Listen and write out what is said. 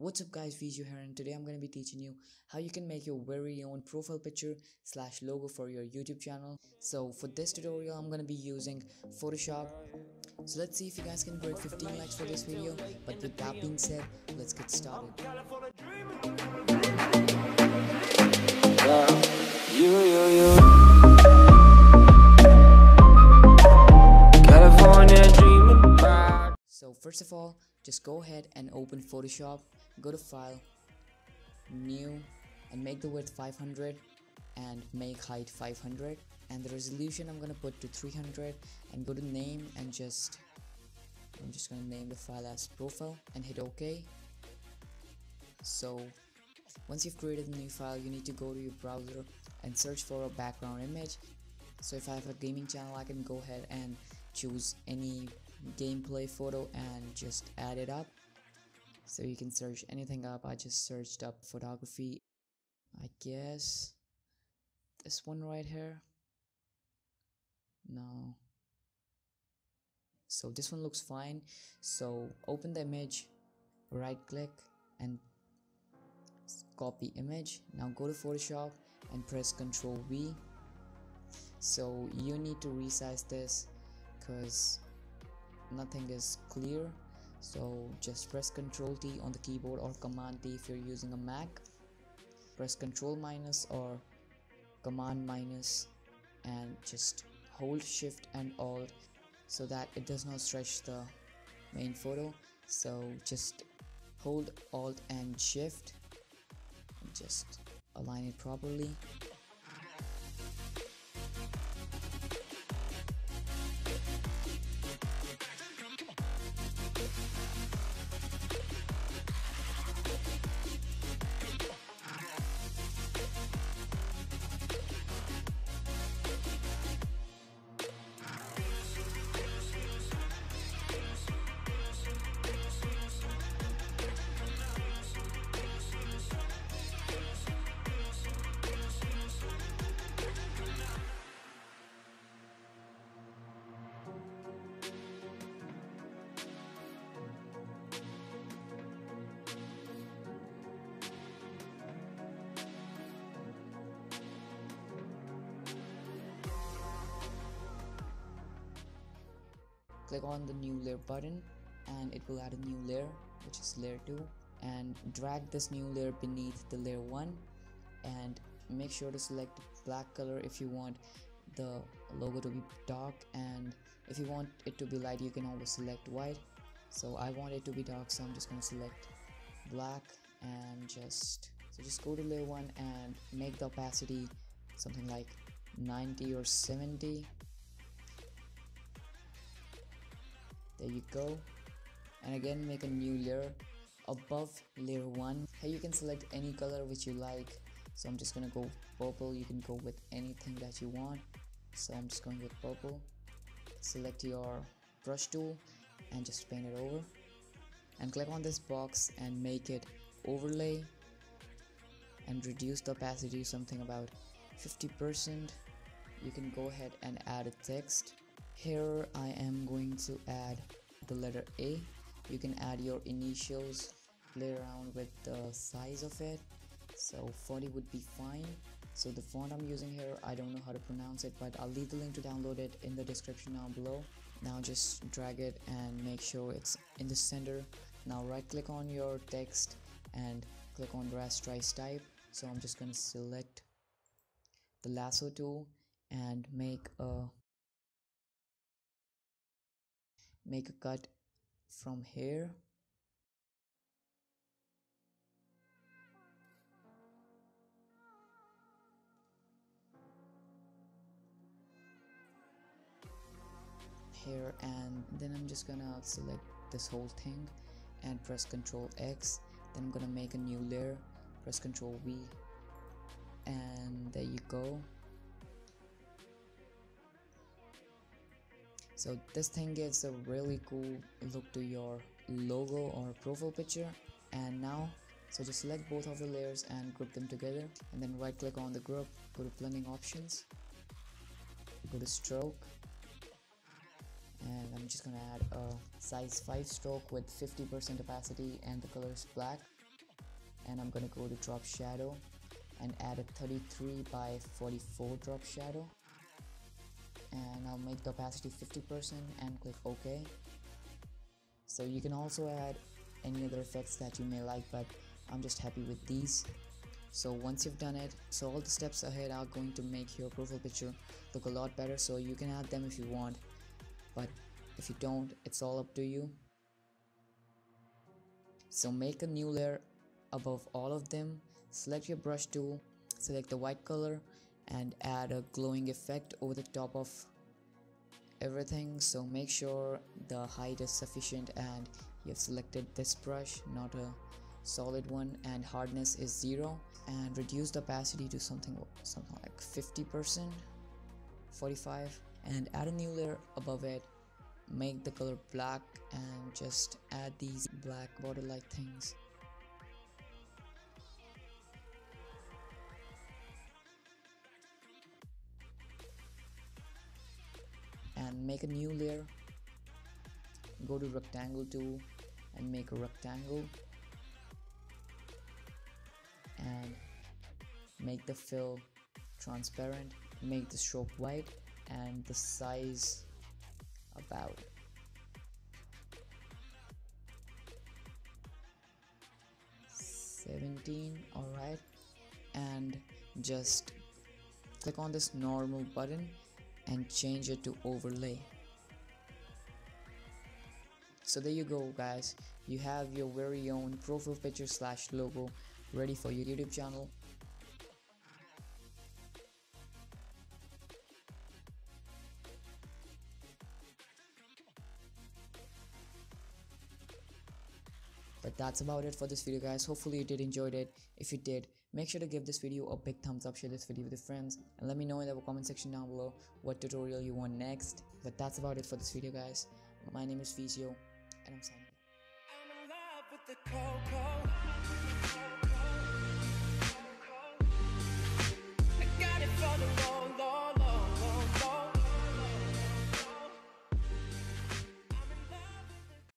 What's up guys, Vezio here and today I'm going to be teaching you how you can make your very own profile picture slash logo for your YouTube channel. So for this tutorial I'm going to be using Photoshop. So let's see if you guys can break 15 likes for this video. But with that being said, let's get started. You, you, you. First of all, just go ahead and open Photoshop, go to file, new and make the width 500 and make height 500 and the resolution I'm gonna put to 300 and go to name and just I'm just gonna name the file as profile and hit OK. So once you've created a new file you need to go to your browser and search for a background image. So if I have a gaming channel I can go ahead and choose any gameplay photo and just add it up. So you can search anything up. I just searched up photography I guess. This one right here? No. So this one looks fine. So open the image right click and copy image. Now go to Photoshop and press ctrl V. So you need to resize this because nothing is clear. So just press ctrl T on the keyboard or command T if you're using a Mac. Press ctrl minus or command minus and just hold shift and alt so that it does not stretch the main photo. So just hold alt and shift. And just align it properly click on the new layer button and it will add a new layer which is layer 2 and drag this new layer beneath the layer 1 and make sure to select black color if you want the logo to be dark and if you want it to be light you can always select white. So I want it to be dark so I'm just gonna select black and just so just go to layer 1 and make the opacity something like 90 or 70 there you go. And again make a new layer above layer 1 here you can select any color which you like. So I'm just gonna go purple. You can go with anything that you want. So I'm just going with purple. Select your brush tool and just paint it over. And click on this box and make it overlay and reduce the opacity something about 50% you can go ahead and add a text here I am going to add the letter A. You can add your initials play around with the size of it. So 40 would be fine. So the font I'm using here I don't know how to pronounce it but I'll leave the link to download it in the description down below. Now just drag it and make sure it's in the center. Now right click on your text and click on rasterize type. So I'm just gonna select the lasso tool and make a make a cut from here here and then I'm just gonna select this whole thing and press ctrl X. Then I'm gonna make a new layer. Press ctrl V. And there you go so this thing gives a really cool look to your logo or profile picture. And now so just select both of the layers and group them together and then right click on the group go to blending options go to stroke and I'm just gonna add a size 5 stroke with 50% opacity and the color is black. And I'm gonna go to drop shadow and add a 33 by 44 drop shadow make the opacity 50% and click OK. So you can also add any other effects that you may like but I'm just happy with these. So once you've done it so all the steps ahead are going to make your profile picture look a lot better. So you can add them if you want but if you don't it's all up to you. So make a new layer above all of them select your brush tool select the white color and add a glowing effect over the top of everything so make sure the height is sufficient and you have selected this brush not a solid one and hardness is zero and reduce the opacity to something something like 50% 45 and add a new layer above it. Make the color black and just add these black border like things make a new layer. Go to rectangle tool and make a rectangle. And make the fill transparent make the stroke white and the size about. Seventeen, alright, and just click on this normal button and change it to overlay. So there you go guys. You have your very own profile picture slash logo ready for your youtube channel that's about it for this video guys. Hopefully you did enjoyed it. If you did make sure to give this video a big thumbs up. Share this video with your friends and let me know in the comment section down below what tutorial you want next. But that's about it for this video guys. My name is Vezio and I'm signing